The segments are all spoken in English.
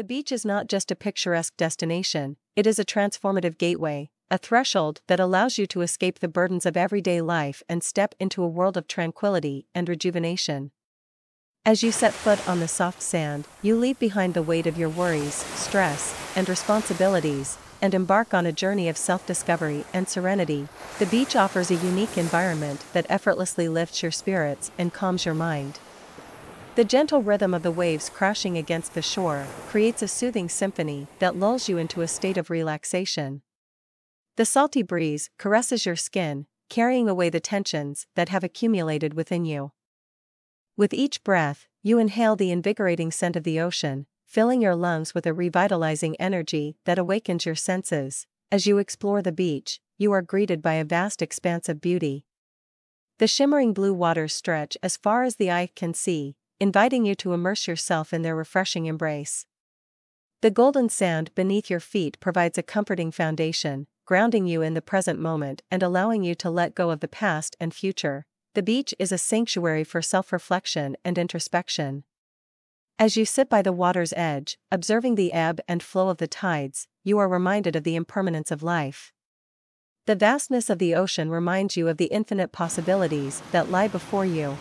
The beach is not just a picturesque destination, it is a transformative gateway, a threshold that allows you to escape the burdens of everyday life and step into a world of tranquility and rejuvenation. As you set foot on the soft sand, you leave behind the weight of your worries, stress, and responsibilities, and embark on a journey of self discovery and serenity. The beach offers a unique environment that effortlessly lifts your spirits and calms your mind. The gentle rhythm of the waves crashing against the shore creates a soothing symphony that lulls you into a state of relaxation. The salty breeze caresses your skin, carrying away the tensions that have accumulated within you. With each breath, you inhale the invigorating scent of the ocean, filling your lungs with a revitalizing energy that awakens your senses. As you explore the beach, you are greeted by a vast expanse of beauty. The shimmering blue waters stretch as far as the eye can see, inviting you to immerse yourself in their refreshing embrace. The golden sand beneath your feet provides a comforting foundation, grounding you in the present moment and allowing you to let go of the past and future. The beach is a sanctuary for self reflection and introspection. As you sit by the water's edge, observing the ebb and flow of the tides, you are reminded of the impermanence of life. The vastness of the ocean reminds you of the infinite possibilities that lie before you,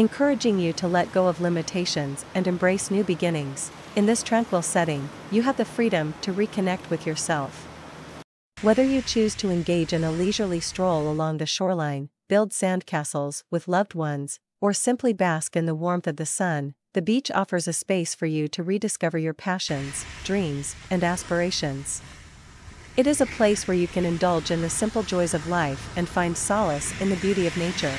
encouraging you to let go of limitations and embrace new beginnings. In this tranquil setting, you have the freedom to reconnect with yourself. Whether you choose to engage in a leisurely stroll along the shoreline, build sandcastles with loved ones, or simply bask in the warmth of the sun, the beach offers a space for you to rediscover your passions, dreams, and aspirations. It is a place where you can indulge in the simple joys of life and find solace in the beauty of nature.